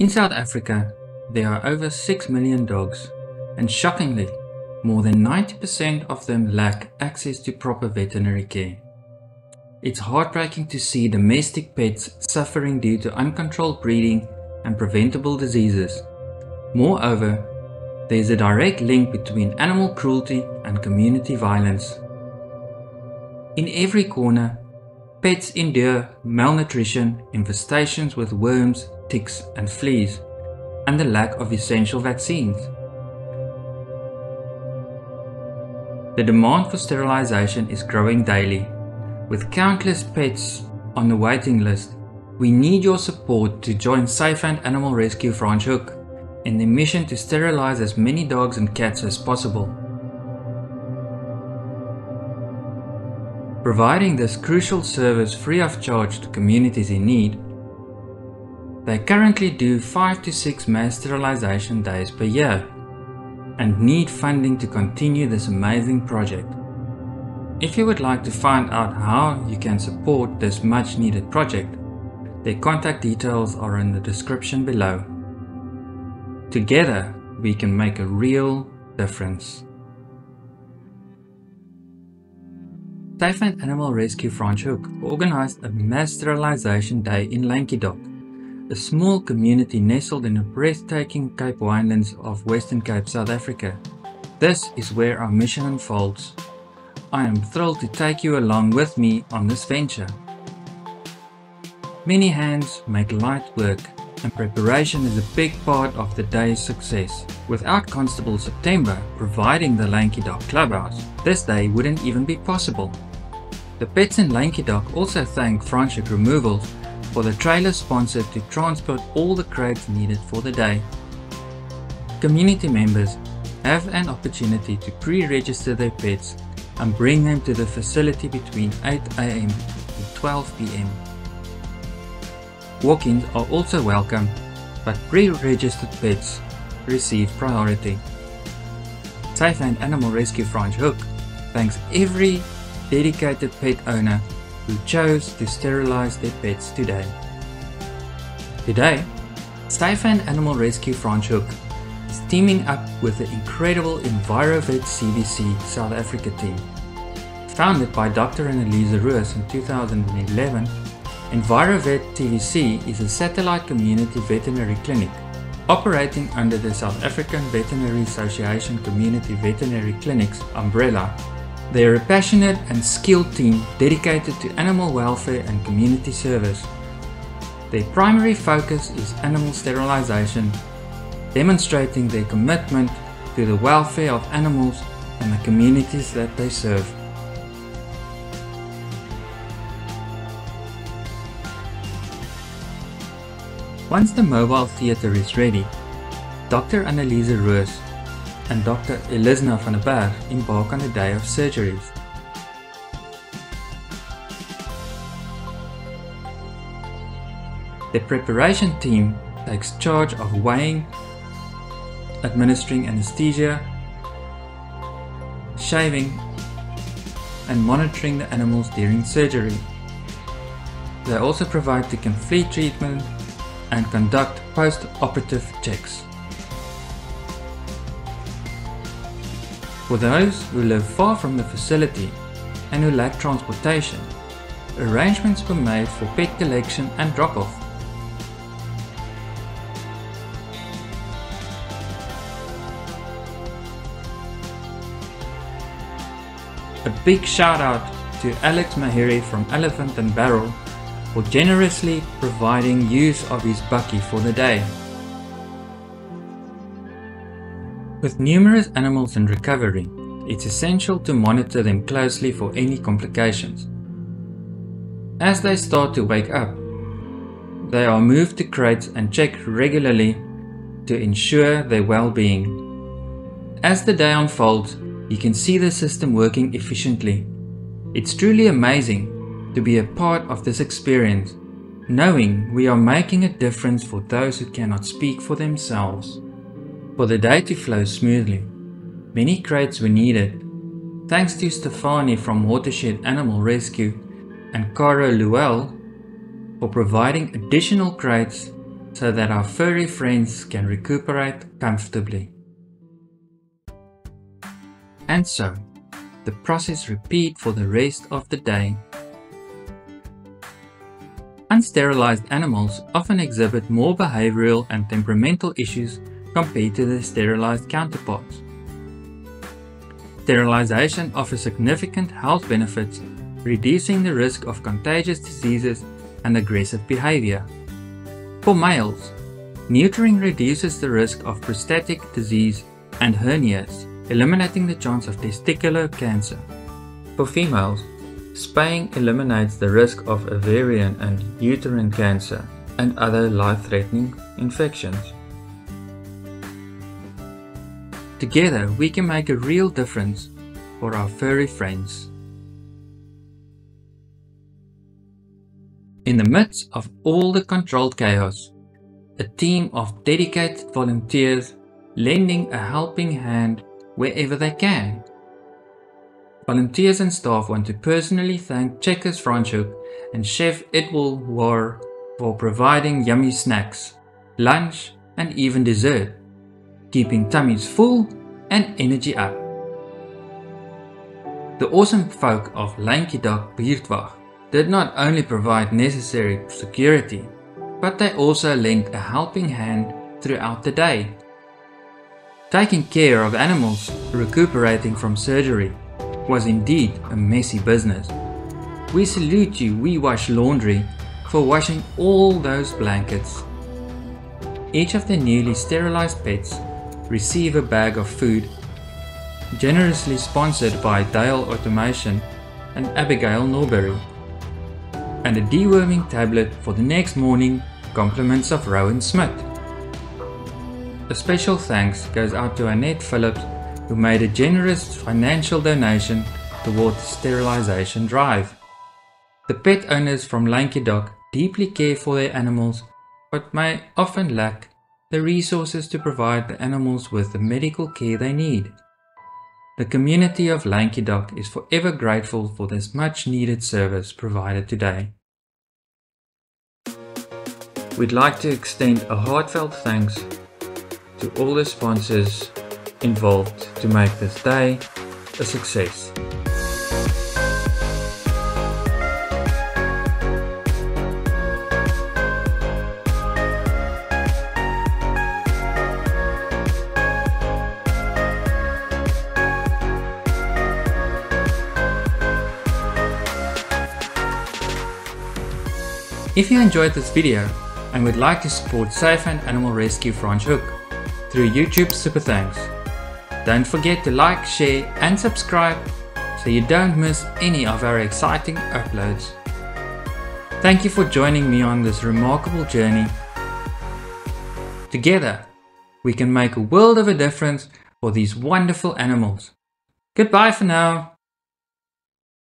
In South Africa, there are over 6 million dogs, and shockingly, more than 90% of them lack access to proper veterinary care. It's heartbreaking to see domestic pets suffering due to uncontrolled breeding and preventable diseases. Moreover, there is a direct link between animal cruelty and community violence. In every corner, pets endure malnutrition, infestations with worms, ticks, and fleas, and the lack of essential vaccines. The demand for sterilization is growing daily with countless pets on the waiting list, we need your support to join Safe Hands Animal Rescue Franschhoek in the mission to sterilize as many dogs and cats as possible. Providing this crucial service free of charge to communities in need, they currently do 5 to 6 mass sterilization days per year and need funding to continue this amazing project. If you would like to find out how you can support this much needed project, their contact details are in the description below. Together, we can make a real difference. Safe Hands Animal Rescue Franschhoek organized a mass sterilization day in Lanquedoc, a small community nestled in the breathtaking Cape Winelands of Western Cape, South Africa. This is where our mission unfolds. I am thrilled to take you along with me on this venture. Many hands make light work and preparation is a big part of the day's success. Without Constable September providing the Lanquedoc clubhouse, this day wouldn't even be possible. The pets in Lanquedoc also thank Franschhoek Removals for the trailer sponsor to transport all the crates needed for the day. Community members have an opportunity to pre-register their pets and bring them to the facility between 8 am and 12 pm. Walk-ins are also welcome, but pre-registered pets receive priority. Safe Hands Animal Rescue Franschhoek thanks every dedicated pet owner who chose to sterilize their pets today. Today, Safe Hands Animal Rescue Franschhoek is teaming up with the incredible EnviroVet CVC South Africa team. Founded by Dr. Anneliese Roos in 2011, EnviroVet CVC is a satellite community veterinary clinic operating under the South African Veterinary Association Community Veterinary Clinics umbrella. They are a passionate and skilled team dedicated to animal welfare and community service. Their primary focus is animal sterilization demonstrating their commitment to the welfare of animals and the communities that they serve. Once the mobile theatre is ready, Dr. Anneliese Roos and Dr. Elisna van der embark on a day of surgeries. The preparation team takes charge of weighing administering anesthesia, shaving, and monitoring the animals during surgery. They also provide the complete treatment and conduct post-operative checks. For those who live far from the facility and who lack transportation, arrangements were made for pet collection and drop-off. A big shout out to Alex Mahiri from Elephant and Barrel for generously providing use of his bakkie for the day. With numerous animals in recovery, it's essential to monitor them closely for any complications. As they start to wake up, they are moved to crates and checked regularly to ensure their well-being. As the day unfolds, you can see the system working efficiently. It's truly amazing to be a part of this experience, knowing we are making a difference for those who cannot speak for themselves. For the day to flow smoothly, many crates were needed. Thanks to Stefani from Watershed Animal Rescue and Caro Luell for providing additional crates so that our furry friends can recuperate comfortably. And so, the process repeat for the rest of the day. Unsterilized animals often exhibit more behavioral and temperamental issues compared to their sterilized counterparts. Sterilization offers significant health benefits, reducing the risk of contagious diseases and aggressive behavior. For males, neutering reduces the risk of prostatic disease and hernias, eliminating the chance of testicular cancer. For females, spaying eliminates the risk of ovarian and uterine cancer and other life-threatening infections. Together, we can make a real difference for our furry friends. In the midst of all the controlled chaos, a team of dedicated volunteers lending a helping hand wherever they can. Volunteers and staff want to personally thank Checkers Franschhoek and Chef Edwin War for providing yummy snacks, lunch and even dessert, keeping tummies full and energy up. The awesome folk of Lanquedoc Buurtwag did not only provide necessary security, but they also lent a helping hand throughout the day Taking care of animals recuperating from surgery was indeed a messy business. We salute you, We Wash Laundry, for washing all those blankets. Each of the newly sterilized pets receive a bag of food, generously sponsored by Dale Automation and Abigail Norbury, and a deworming tablet for the next morning compliments of Rowan Smith. A special thanks goes out to Annette Phillips who made a generous financial donation towards the sterilization drive. The pet owners from Lanquedoc deeply care for their animals but may often lack the resources to provide the animals with the medical care they need. The community of Lanquedoc is forever grateful for this much needed service provided today. We'd like to extend a heartfelt thanks to all the sponsors involved to make this day a success. If you enjoyed this video and would like to support Safe Hands Animal Rescue Franschhoek, through YouTube Super Thanks. Don't forget to like, share and subscribe so you don't miss any of our exciting uploads. Thank you for joining me on this remarkable journey. Together, we can make a world of a difference for these wonderful animals. Goodbye for now.